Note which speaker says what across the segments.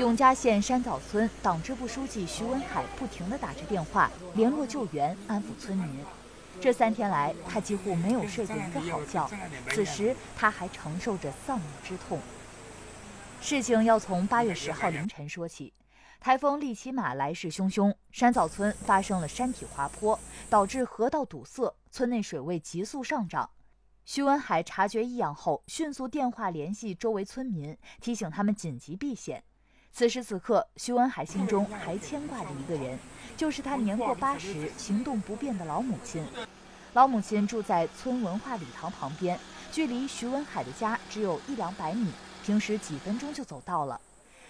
Speaker 1: 永嘉县山枣村党支部书记徐文海不停地打着电话联络救援、安抚村民。这三天来，他几乎没有睡过一个好觉。此时，他还承受着丧母之痛。事情要从八月十号凌晨说起。台风利奇马来势汹汹，山枣村发生了山体滑坡，导致河道堵塞，村内水位急速上涨。徐文海察觉异样后，迅速电话联系周围村民，提醒他们紧急避险。此时此刻，徐文海心中还牵挂着一个人，就是他年过八十、行动不便的老母亲。老母亲住在村文化礼堂旁边，距离徐文海的家只有一两百米，平时几分钟就走到了。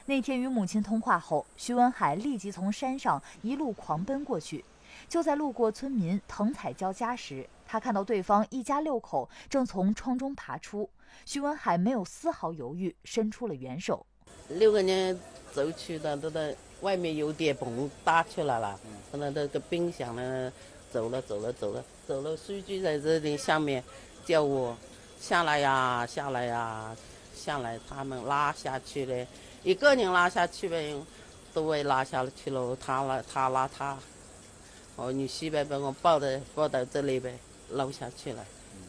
Speaker 1: 那天与母亲通话后，徐文海立即从山上一路狂奔过去。就在路过村民滕彩娇家时，他看到对方一家六口正从窗中爬出。徐文海没有丝毫犹豫，伸出了援手。
Speaker 2: 六个人走去的，都在外面有点棚搭出来了。可能那个冰箱呢，走了走了走了走了，书记在这里下面叫我下来呀下来呀下来，他们拉下去嘞，一个人拉下去呗，都会拉下去了，他拉他拉他，我女婿呗把我抱的抱到这里呗，捞下去了，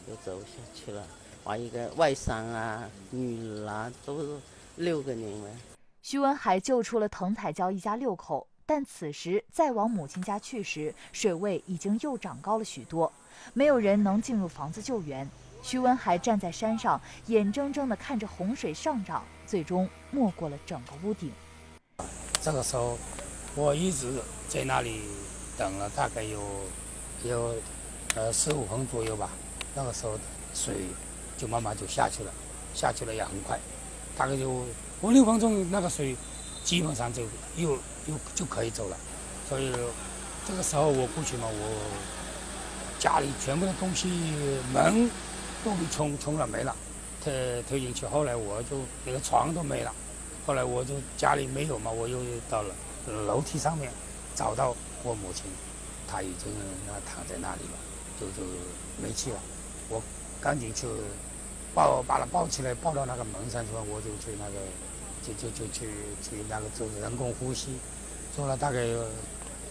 Speaker 2: 又走下去了，完一个外甥啊女儿都是。六个人了。
Speaker 1: 徐文海救出了滕彩娇一家六口，但此时再往母亲家去时，水位已经又涨高了许多，没有人能进入房子救援。徐文海站在山上，眼睁睁地看着洪水上涨，最终没过了整个屋顶。
Speaker 3: 这个时候，我一直在那里等了大概有有呃十五分钟左右吧。那个时候水就慢慢就下去了，下去了也很快。大概就五六分钟，那个水基本上就又又就可以走了。所以这个时候我过去嘛，我家里全部的东西门都被冲冲了没了，推推进去。后来我就那个床都没了。后来我就家里没有嘛，我又到了楼梯上面找到我母亲，她已经那躺在那里了，就就没气了。我赶紧去。抱把他抱起来，抱到那个门上去，我就去那个，就就就去去那个做人工呼吸，做了大概有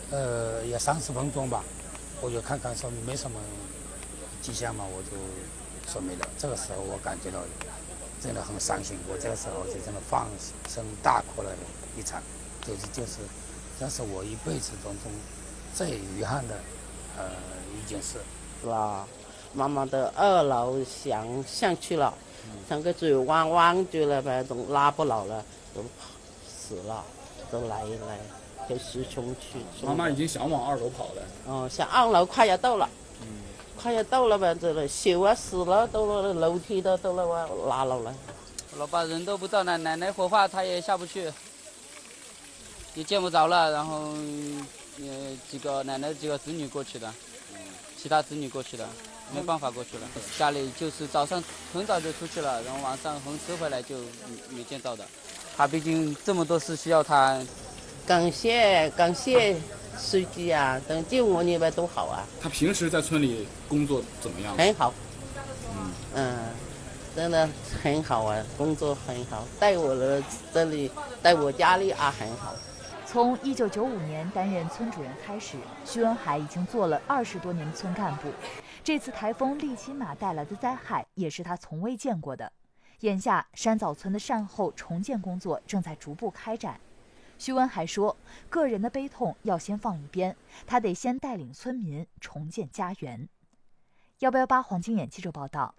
Speaker 3: 呃也三十分钟吧，我就看看说没什么迹象嘛，我就说没了。这个时候我感觉到真的很伤心，我这个时候就真的放声大哭了一场，就是就是，这是我一辈子当中最遗憾的呃一件事，
Speaker 2: 是吧？妈妈的二楼想上去了，像个嘴弯弯住了呗，都拉不了了，都死了，都来来，就失冲去。
Speaker 4: 妈妈已经想往二楼跑了。
Speaker 2: 哦，想二楼快要到了，嗯，快要到了呗，这里小啊死了，都了楼梯都都了我拉了了。
Speaker 5: 老爸人都不到了，奶奶火化他也下不去，也见不着了，然后呃几个奶奶几个子女过去的，其他子女过去的。没办法过去了，家里就是早上很早就出去了，然后晚上很迟回来就没见到的。他毕竟这么多事需要他，
Speaker 2: 感谢感谢书记啊，等救我你们都好啊。
Speaker 4: 他平时在村里工作怎么样？
Speaker 2: 很好，嗯嗯，真的很好啊，工作很好，带我的这里带我家里啊很好。
Speaker 1: 从一九九五年担任村主任开始，徐文海已经做了二十多年村干部。这次台风利奇马带来的灾害也是他从未见过的。眼下，山枣村的善后重建工作正在逐步开展。徐文海说：“个人的悲痛要先放一边，他得先带领村民重建家园。”幺八幺八黄金眼记者报道。